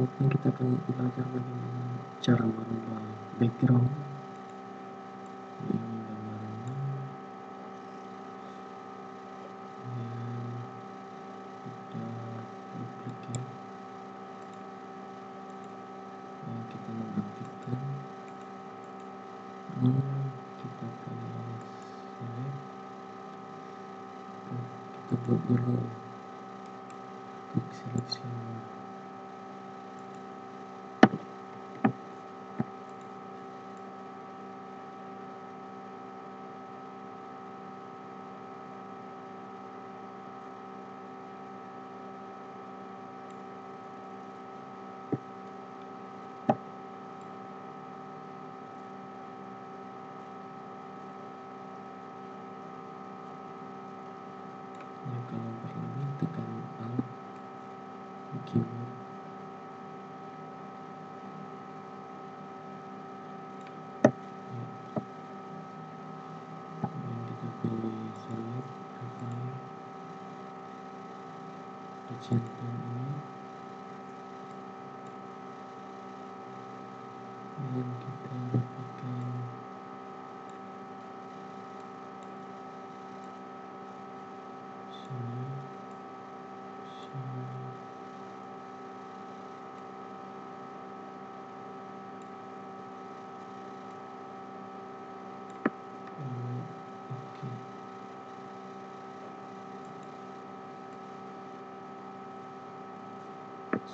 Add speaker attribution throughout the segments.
Speaker 1: mungkin kita akan belajar bagaimana cara merubah background ini gambarnya dan kita duplicate ya, nah, kita mengaktifkan hmm, kita ya, akan select nah, kita buat dulu quick selection. check that out.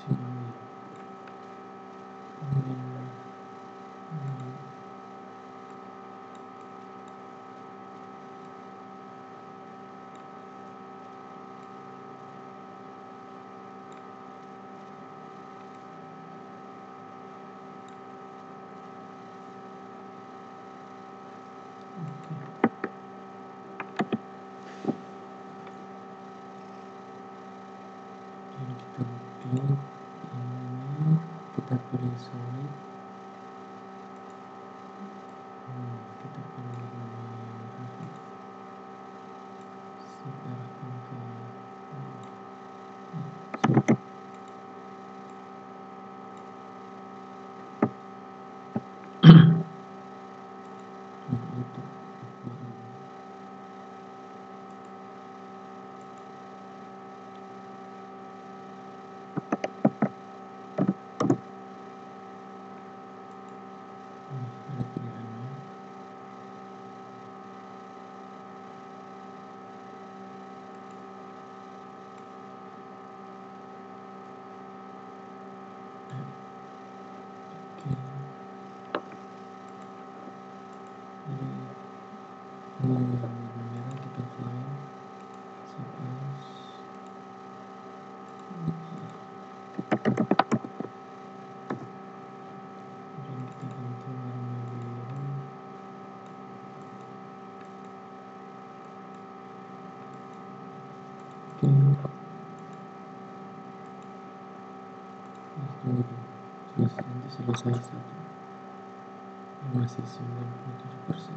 Speaker 1: to despertar por. ¿eh? Bagaimana kita find selesai satu. Masih 97 persen.